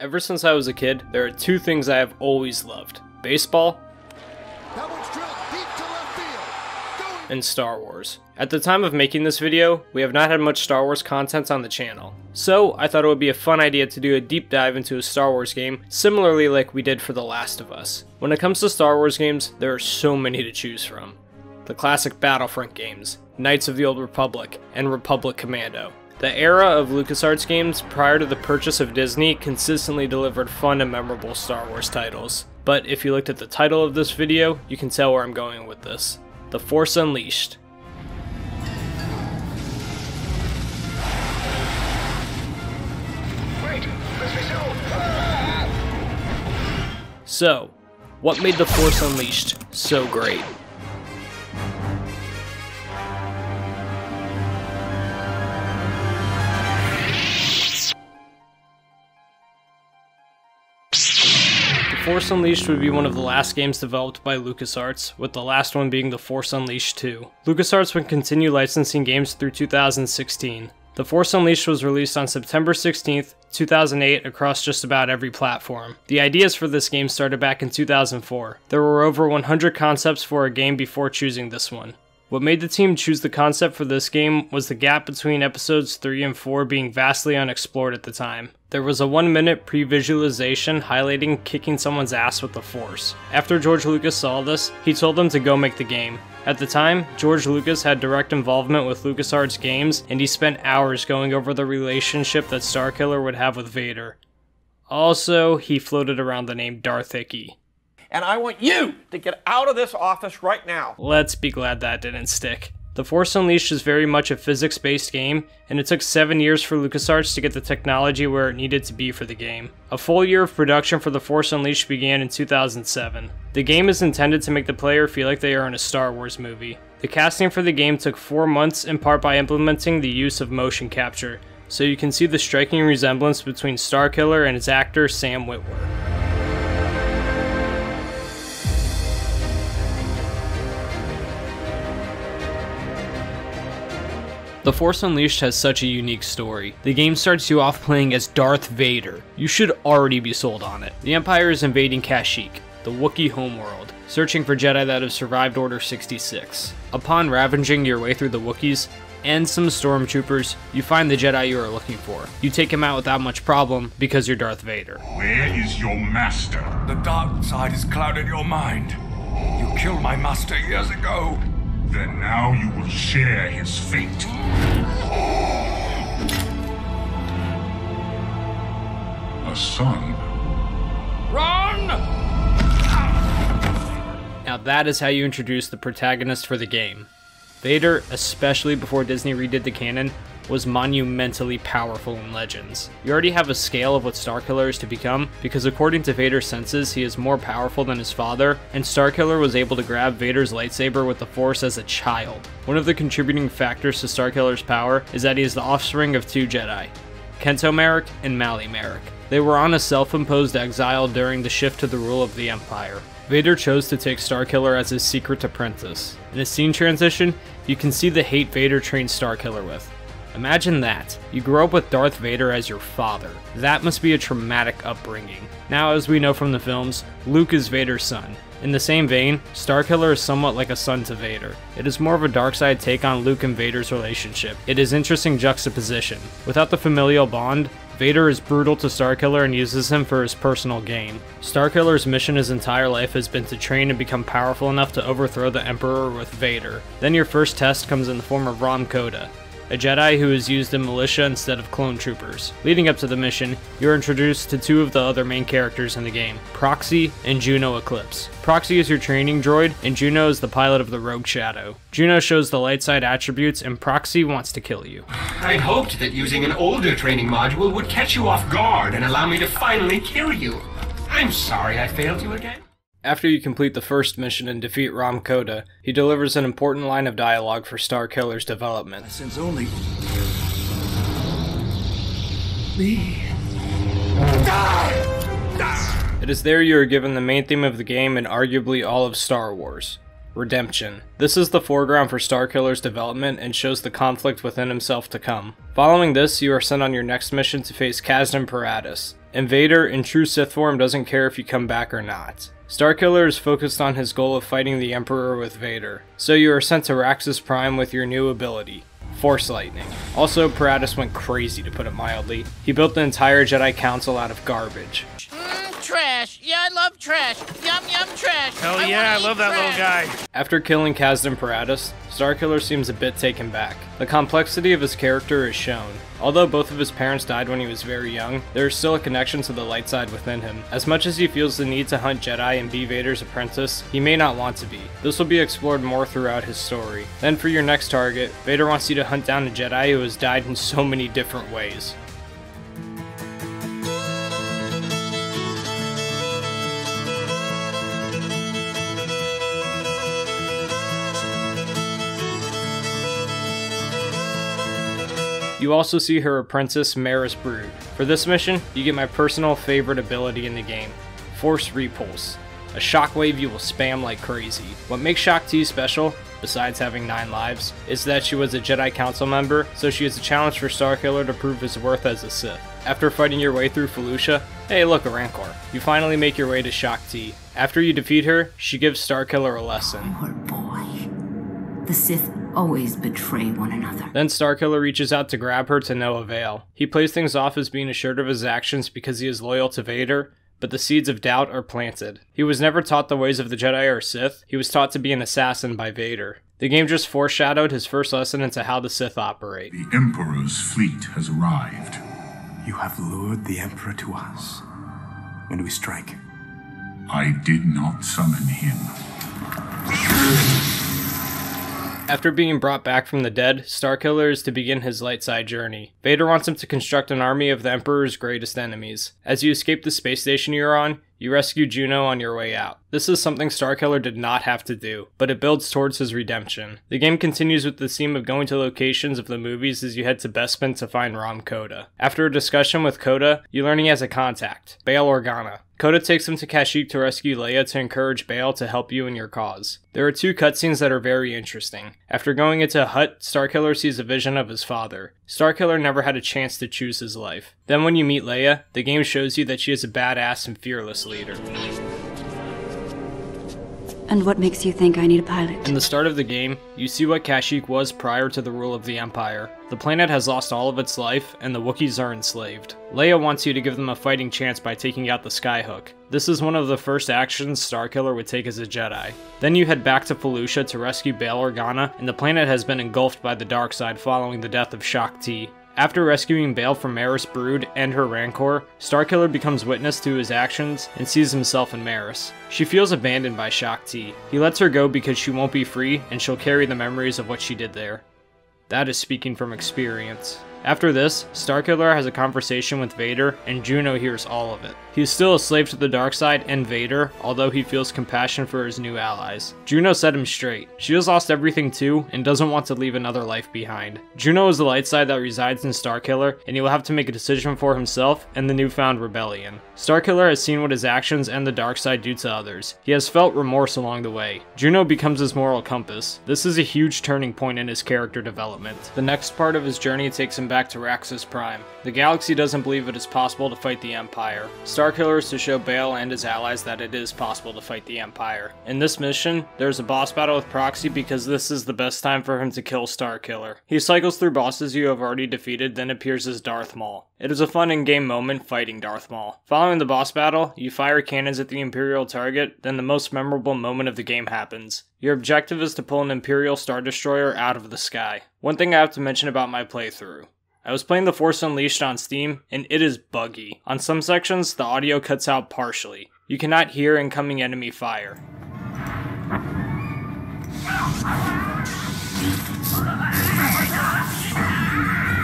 Ever since I was a kid, there are two things I have always loved baseball and Star Wars. At the time of making this video, we have not had much Star Wars content on the channel. So, I thought it would be a fun idea to do a deep dive into a Star Wars game, similarly like we did for The Last of Us. When it comes to Star Wars games, there are so many to choose from. The classic Battlefront games, Knights of the Old Republic, and Republic Commando. The era of LucasArts games prior to the purchase of Disney consistently delivered fun and memorable Star Wars titles. But if you looked at the title of this video, you can tell where I'm going with this. The Force Unleashed. So, what made The Force Unleashed so great? Force Unleashed would be one of the last games developed by LucasArts, with the last one being The Force Unleashed 2. LucasArts would continue licensing games through 2016. The Force Unleashed was released on September 16th, 2008 across just about every platform. The ideas for this game started back in 2004. There were over 100 concepts for a game before choosing this one. What made the team choose the concept for this game was the gap between episodes 3 and 4 being vastly unexplored at the time. There was a one minute pre visualization highlighting kicking someone's ass with the Force. After George Lucas saw this, he told them to go make the game. At the time, George Lucas had direct involvement with LucasArts games, and he spent hours going over the relationship that Starkiller would have with Vader. Also, he floated around the name Darth Icky and I want you to get out of this office right now. Let's be glad that didn't stick. The Force Unleashed is very much a physics based game, and it took 7 years for LucasArts to get the technology where it needed to be for the game. A full year of production for The Force Unleashed began in 2007. The game is intended to make the player feel like they are in a Star Wars movie. The casting for the game took 4 months in part by implementing the use of motion capture, so you can see the striking resemblance between Starkiller and its actor Sam Witwer. The Force Unleashed has such a unique story. The game starts you off playing as Darth Vader. You should already be sold on it. The Empire is invading Kashyyyk, the Wookiee homeworld, searching for Jedi that have survived Order 66. Upon ravaging your way through the Wookiees, and some stormtroopers, you find the Jedi you are looking for. You take him out without much problem because you're Darth Vader. Where is your master? The dark side has clouded your mind. You killed my master years ago. Then now you will share his fate. A son. Run! Now that is how you introduce the protagonist for the game. Vader, especially before Disney redid the canon, was monumentally powerful in Legends. You already have a scale of what Starkiller is to become, because according to Vader's senses, he is more powerful than his father, and Starkiller was able to grab Vader's lightsaber with the Force as a child. One of the contributing factors to Starkiller's power is that he is the offspring of two Jedi, Kento Marek and Mallie Marek. They were on a self-imposed exile during the shift to the rule of the Empire. Vader chose to take Starkiller as his secret apprentice. In a scene transition, you can see the hate Vader trained Starkiller with. Imagine that. You grow up with Darth Vader as your father. That must be a traumatic upbringing. Now, as we know from the films, Luke is Vader's son. In the same vein, Starkiller is somewhat like a son to Vader. It is more of a dark side take on Luke and Vader's relationship. It is interesting juxtaposition. Without the familial bond, Vader is brutal to Starkiller and uses him for his personal gain. Starkiller's mission his entire life has been to train and become powerful enough to overthrow the Emperor with Vader. Then your first test comes in the form of Rahm Kota, a Jedi who is used in militia instead of clone troopers. Leading up to the mission, you're introduced to two of the other main characters in the game, Proxy and Juno Eclipse. Proxy is your training droid, and Juno is the pilot of the Rogue Shadow. Juno shows the light side attributes, and Proxy wants to kill you. I hoped that using an older training module would catch you off guard and allow me to finally kill you. I'm sorry I failed you again. After you complete the first mission and defeat Rahm Kota, he delivers an important line of dialogue for Starkiller's development. Since only me. It is there you are given the main theme of the game and arguably all of Star Wars Redemption. This is the foreground for Starkiller's development and shows the conflict within himself to come. Following this, you are sent on your next mission to face Kazdan Paratus. Invader, in true Sith form, doesn't care if you come back or not. Starkiller is focused on his goal of fighting the Emperor with Vader, so you are sent to Raxus Prime with your new ability, Force Lightning. Also, Paratus went crazy to put it mildly. He built the entire Jedi Council out of garbage. Mm, trash. Yeah, love trash. Yum, yum, trash. Hell yeah, I love eat that little guy. After killing Kazdan Paratus, Starkiller seems a bit taken back. The complexity of his character is shown. Although both of his parents died when he was very young, there is still a connection to the light side within him. As much as he feels the need to hunt Jedi and be Vader's apprentice, he may not want to be. This will be explored more throughout his story. Then for your next target, Vader wants you to hunt down a Jedi who has died in so many different ways. You also see her apprentice, Maris Brood. For this mission, you get my personal favorite ability in the game, Force Repulse. A shockwave you will spam like crazy. What makes Shaak Ti special, besides having 9 lives, is that she was a Jedi Council member, so she is a challenge for Starkiller to prove his worth as a Sith. After fighting your way through Felucia, hey look, a Rancor. You finally make your way to Shaak Ti. After you defeat her, she gives Starkiller a lesson. Poor boy. The Sith always betray one another. Then Starkiller reaches out to grab her to no avail. He plays things off as being assured of his actions because he is loyal to Vader, but the seeds of doubt are planted. He was never taught the ways of the Jedi or Sith, he was taught to be an assassin by Vader. The game just foreshadowed his first lesson into how the Sith operate. The Emperor's fleet has arrived. You have lured the Emperor to us. When do we strike? I did not summon him. After being brought back from the dead, Starkiller is to begin his light side journey. Vader wants him to construct an army of the Emperor's greatest enemies. As you escape the space station you're on, you rescue Juno on your way out. This is something Starkiller did not have to do, but it builds towards his redemption. The game continues with the theme of going to locations of the movies as you head to Bespin to find Rahm Kota. After a discussion with Kota, you learn he has a contact, Bail Organa. Kota takes him to Kashyyyk to rescue Leia to encourage Bail to help you in your cause. There are two cutscenes that are very interesting. After going into a hut, Starkiller sees a vision of his father. Starkiller never had a chance to choose his life. Then when you meet Leia, the game shows you that she is a badass and fearless leader. And what makes you think I need a pilot? In the start of the game, you see what Kashyyyk was prior to the rule of the Empire. The planet has lost all of its life, and the Wookiees are enslaved. Leia wants you to give them a fighting chance by taking out the Skyhook. This is one of the first actions Starkiller would take as a Jedi. Then you head back to Felucia to rescue Bail Organa, and the planet has been engulfed by the dark side following the death of Shaak Ti. After rescuing Bail from Maris Brood and her Rancor, Starkiller becomes witness to his actions and sees himself in Maris. She feels abandoned by Shaak Ti. He lets her go because she won't be free and she'll carry the memories of what she did there. That is speaking from experience. After this, Starkiller has a conversation with Vader, and Juno hears all of it. He is still a slave to the dark side and Vader, although he feels compassion for his new allies. Juno set him straight. She has lost everything too, and doesn't want to leave another life behind. Juno is the light side that resides in Starkiller, and he will have to make a decision for himself and the newfound rebellion. Starkiller has seen what his actions and the dark side do to others. He has felt remorse along the way. Juno becomes his moral compass. This is a huge turning point in his character development. The next part of his journey takes him back to Raxus Prime. The galaxy doesn't believe it is possible to fight the Empire. Starkiller is to show Bail and his allies that it is possible to fight the Empire. In this mission, there's a boss battle with Proxy because this is the best time for him to kill Starkiller. He cycles through bosses you have already defeated, then appears as Darth Maul. It is a fun in-game moment fighting Darth Maul. Following the boss battle, you fire cannons at the Imperial target, then the most memorable moment of the game happens. Your objective is to pull an Imperial Star Destroyer out of the sky. One thing I have to mention about my playthrough. I was playing The Force Unleashed on Steam, and it is buggy. On some sections, the audio cuts out partially. You cannot hear incoming enemy fire.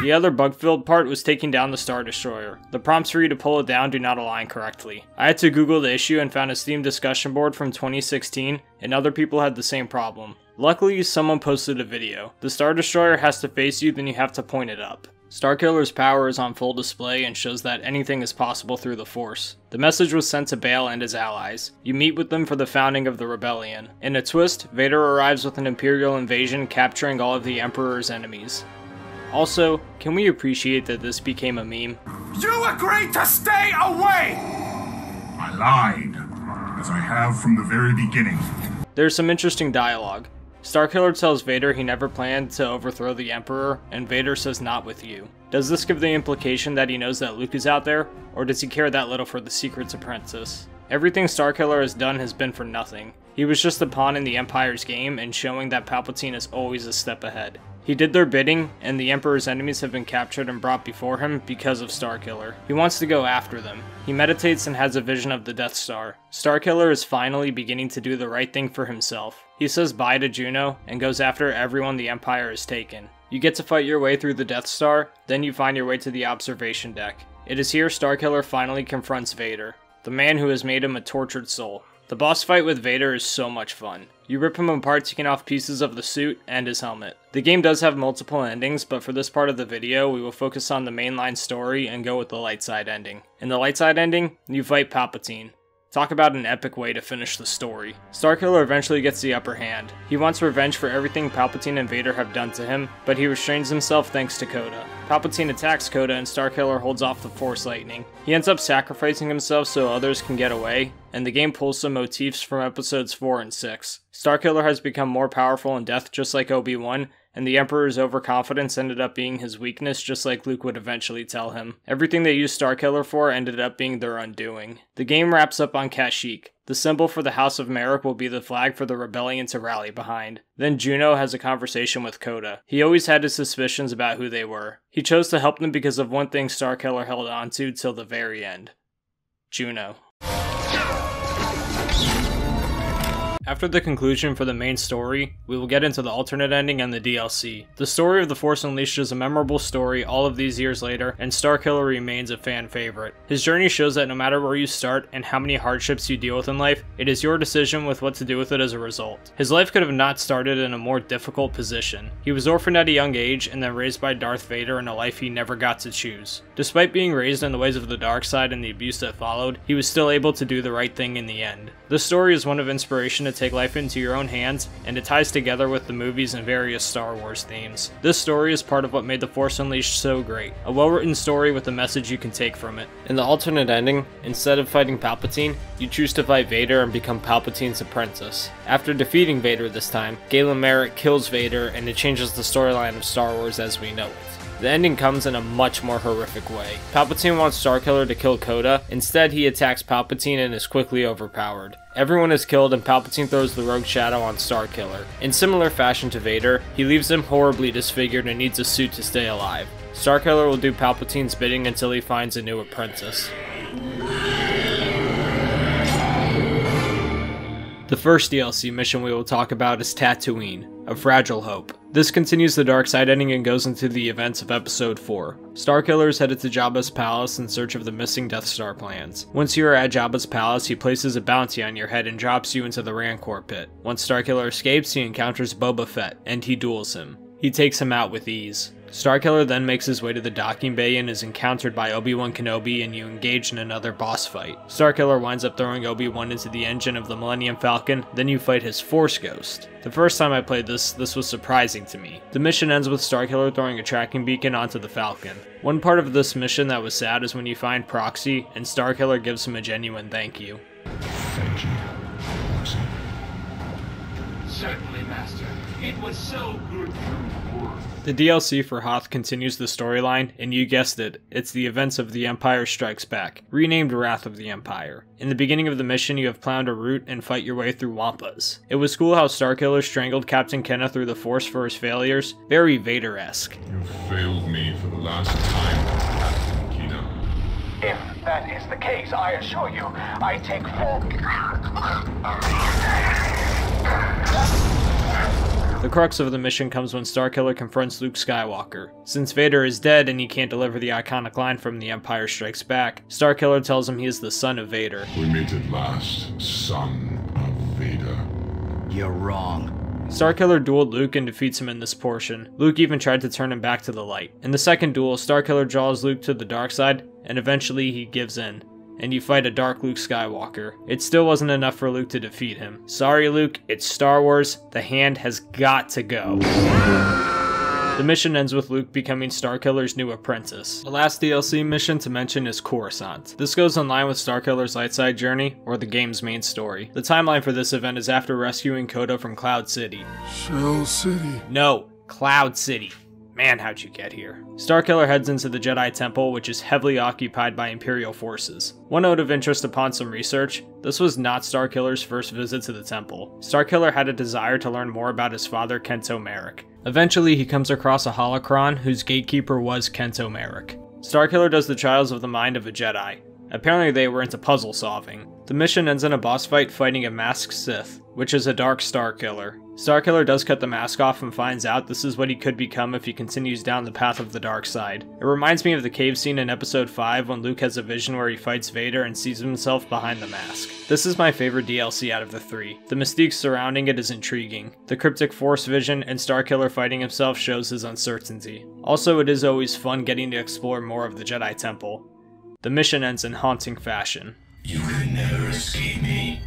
The other bug-filled part was taking down the Star Destroyer. The prompts for you to pull it down do not align correctly. I had to Google the issue and found a Steam discussion board from 2016, and other people had the same problem. Luckily, someone posted a video. The Star Destroyer has to face you, then you have to point it up. Starkiller's power is on full display and shows that anything is possible through the Force. The message was sent to Bail and his allies. You meet with them for the founding of the rebellion. In a twist, Vader arrives with an Imperial invasion capturing all of the Emperor's enemies. Also, can we appreciate that this became a meme? You agreed to stay away! I lied, as I have from the very beginning. There's some interesting dialogue. Starkiller tells Vader he never planned to overthrow the Emperor, and Vader says not with you. Does this give the implication that he knows that Luke is out there, or does he care that little for the Secret's apprentice? Everything Starkiller has done has been for nothing. He was just a pawn in the Empire's game and showing that Palpatine is always a step ahead. He did their bidding, and the Emperor's enemies have been captured and brought before him because of Starkiller. He wants to go after them. He meditates and has a vision of the Death Star. Starkiller is finally beginning to do the right thing for himself. He says bye to Juno and goes after everyone the Empire has taken. You get to fight your way through the Death Star, then you find your way to the observation deck. It is here Starkiller finally confronts Vader, the man who has made him a tortured soul. The boss fight with Vader is so much fun. You rip him apart taking off pieces of the suit and his helmet. The game does have multiple endings, but for this part of the video, we will focus on the mainline story and go with the light side ending. In the light side ending, you fight Palpatine. Talk about an epic way to finish the story. Starkiller eventually gets the upper hand. He wants revenge for everything Palpatine and Vader have done to him, but he restrains himself thanks to Kota. Palpatine attacks Kota and Starkiller holds off the Force Lightning. He ends up sacrificing himself so others can get away, and the game pulls some motifs from episodes 4 and 6. Starkiller has become more powerful in death just like Obi-Wan, and the Emperor's overconfidence ended up being his weakness, just like Luke would eventually tell him. Everything they used Starkiller for ended up being their undoing. The game wraps up on Kashyyyk. The symbol for the House of Marek will be the flag for the rebellion to rally behind. Then Juno has a conversation with Kota. He always had his suspicions about who they were. He chose to help them because of one thing Starkiller held onto till the very end. Juno. After the conclusion for the main story, we will get into the alternate ending and the DLC. The story of The Force Unleashed is a memorable story all of these years later, and Starkiller remains a fan favorite. His journey shows that no matter where you start and how many hardships you deal with in life, it is your decision with what to do with it as a result. His life could have not started in a more difficult position. He was orphaned at a young age and then raised by Darth Vader in a life he never got to choose. Despite being raised in the ways of the dark side and the abuse that followed, he was still able to do the right thing in the end. This story is one of inspiration to take life into your own hands, and it ties together with the movies and various Star Wars themes. This story is part of what made The Force Unleashed so great, a well-written story with a message you can take from it. In the alternate ending, instead of fighting Palpatine, you choose to fight Vader and become Palpatine's apprentice. After defeating Vader this time, Galen Marek kills Vader and it changes the storyline of Star Wars as we know it. The ending comes in a much more horrific way. Palpatine wants Starkiller to kill Kota, instead he attacks Palpatine and is quickly overpowered. Everyone is killed and Palpatine throws the rogue shadow on Starkiller. In similar fashion to Vader, he leaves him horribly disfigured and needs a suit to stay alive. Starkiller will do Palpatine's bidding until he finds a new apprentice. The first DLC mission we will talk about is Tatooine, A Fragile Hope. This continues the dark side ending and goes into the events of Episode 4. Starkiller is headed to Jabba's palace in search of the missing Death Star plans. Once you are at Jabba's palace, he places a bounty on your head and drops you into the Rancor pit. Once Starkiller escapes, he encounters Boba Fett, and he duels him. He takes him out with ease. Starkiller then makes his way to the docking bay and is encountered by Obi-Wan Kenobi and you engage in another boss fight. Starkiller winds up throwing Obi-Wan into the engine of the Millennium Falcon, then you fight his Force Ghost. The first time I played this, this was surprising to me. The mission ends with Starkiller throwing a tracking beacon onto the Falcon. One part of this mission that was sad is when you find Proxy, and Starkiller gives him a genuine thank you. Thank you. Certainly, Master. It was so good. The DLC for Hoth continues the storyline, and you guessed it, it's the events of The Empire Strikes Back, renamed Wrath of the Empire. In the beginning of the mission, you have planned a route and fight your way through Wampas. It was cool how Starkiller strangled Captain Kenna through the Force for his failures, very Vader-esque. You failed me for the last time, Captain Kina. If that is the case, I assure you, I take full... The crux of the mission comes when Starkiller confronts Luke Skywalker. Since Vader is dead and he can't deliver the iconic line from The Empire Strikes Back, Starkiller tells him he is the son of Vader. We meet at last, son of Vader. You're wrong. Starkiller dueled Luke and defeats him in this portion. Luke even tried to turn him back to the light. In the second duel, Starkiller draws Luke to the dark side, and eventually he gives in and you fight a dark Luke Skywalker. It still wasn't enough for Luke to defeat him. Sorry, Luke, it's Star Wars. The hand has got to go. The mission ends with Luke becoming Starkiller's new apprentice. The last DLC mission to mention is Coruscant. This goes in line with Starkiller's Lightside journey, or the game's main story. The timeline for this event is after rescuing Kota from Cloud City. Shell City. No, Cloud City. Man, how'd you get here? Starkiller heads into the Jedi Temple, which is heavily occupied by Imperial forces. One note of interest upon some research this was not Starkiller's first visit to the temple. Starkiller had a desire to learn more about his father, Kento Marek. Eventually, he comes across a holocron whose gatekeeper was Kento Marek. Starkiller does the trials of the mind of a Jedi. Apparently, they were into puzzle solving. The mission ends in a boss fight fighting a masked Sith, which is a dark Starkiller. Starkiller does cut the mask off and finds out this is what he could become if he continues down the path of the dark side. It reminds me of the cave scene in episode 5 when Luke has a vision where he fights Vader and sees himself behind the mask. This is my favorite DLC out of the three. The mystique surrounding it is intriguing. The cryptic force vision and Starkiller fighting himself shows his uncertainty. Also, it is always fun getting to explore more of the Jedi Temple. The mission ends in haunting fashion. You can never escape me.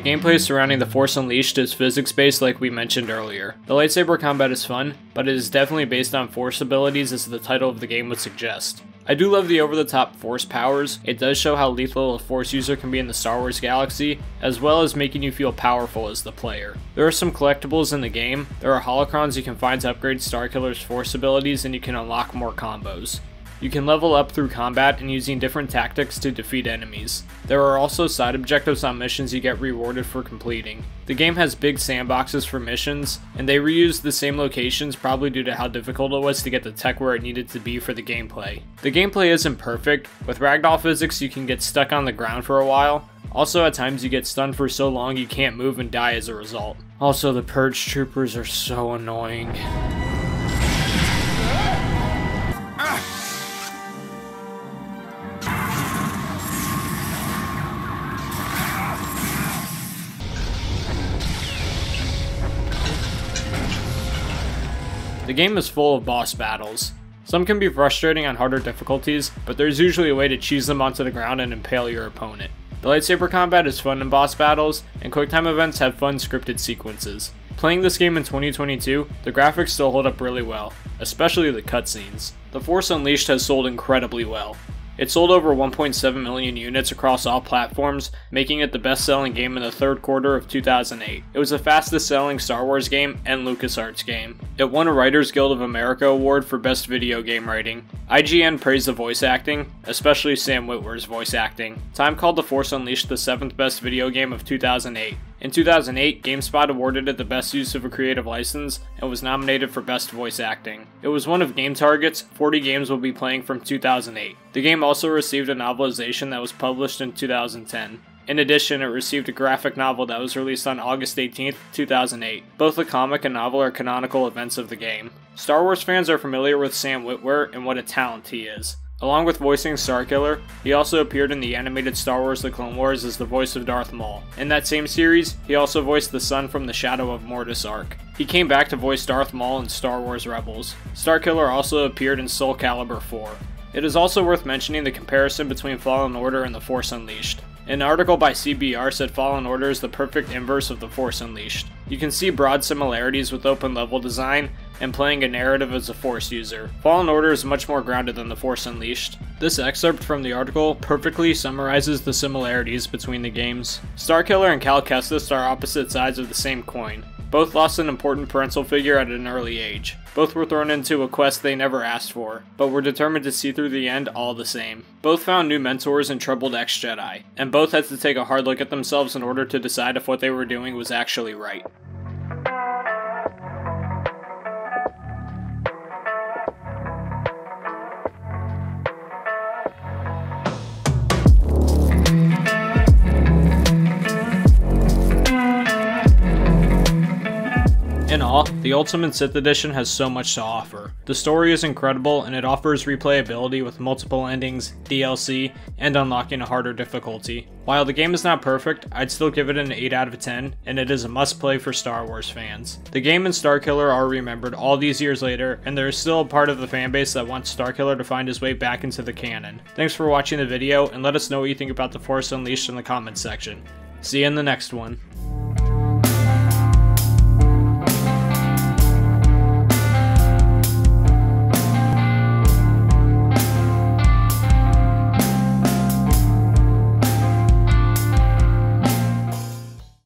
The gameplay surrounding The Force Unleashed is physics based, like we mentioned earlier. The lightsaber combat is fun, but it is definitely based on Force abilities, as the title of the game would suggest. I do love the over the top Force powers, it does show how lethal a Force user can be in the Star Wars galaxy, as well as making you feel powerful as the player. There are some collectibles in the game, there are holocrons you can find to upgrade Starkiller's Force abilities, and you can unlock more combos. You can level up through combat and using different tactics to defeat enemies. There are also side objectives on missions you get rewarded for completing. The game has big sandboxes for missions, and they reused the same locations probably due to how difficult it was to get the tech where it needed to be for the gameplay. The gameplay isn't perfect, with ragdoll physics you can get stuck on the ground for a while, also at times you get stunned for so long you can't move and die as a result. Also the purge troopers are so annoying. The game is full of boss battles. Some can be frustrating on harder difficulties, but there's usually a way to cheese them onto the ground and impale your opponent. The lightsaber combat is fun in boss battles, and QuickTime events have fun scripted sequences. Playing this game in 2022, the graphics still hold up really well, especially the cutscenes. The Force Unleashed has sold incredibly well. It sold over 1.7 million units across all platforms, making it the best selling game in the third quarter of 2008. It was the fastest selling Star Wars game and LucasArts game. It won a Writers Guild of America award for Best Video Game Writing. IGN praised the voice acting, especially Sam Witwer's voice acting. Time called The Force Unleashed the seventh best video game of 2008. In 2008, GameSpot awarded it the best use of a creative license and was nominated for Best Voice Acting. It was one of GameTarget's 40 games we'll be playing from 2008. The game also received a novelization that was published in 2010. In addition, it received a graphic novel that was released on August 18, 2008. Both the comic and novel are canonical events of the game. Star Wars fans are familiar with Sam Witwer and what a talent he is. Along with voicing Starkiller, he also appeared in the animated Star Wars The Clone Wars as the voice of Darth Maul. In that same series, he also voiced the son from the Shadow of Mortis arc. He came back to voice Darth Maul in Star Wars Rebels. Starkiller also appeared in Soul Calibur 4. It is also worth mentioning the comparison between Fallen Order and The Force Unleashed. An article by CBR said Fallen Order is the perfect inverse of The Force Unleashed. You can see broad similarities with open level design and playing a narrative as a Force user. Fallen Order is much more grounded than The Force Unleashed. This excerpt from the article perfectly summarizes the similarities between the games. Starkiller and Cal Kestis are opposite sides of the same coin. Both lost an important parental figure at an early age. Both were thrown into a quest they never asked for, but were determined to see through the end all the same. Both found new mentors and troubled ex Jedi, and both had to take a hard look at themselves in order to decide if what they were doing was actually right. The Ultimate Sith Edition has so much to offer. The story is incredible and it offers replayability with multiple endings, DLC, and unlocking a harder difficulty. While the game is not perfect, I'd still give it an 8 out of 10, and it is a must play for Star Wars fans. The game and Starkiller are remembered all these years later, and there is still a part of the fanbase that wants Starkiller to find his way back into the canon. Thanks for watching the video, and let us know what you think about The Force Unleashed in the comments section. See you in the next one.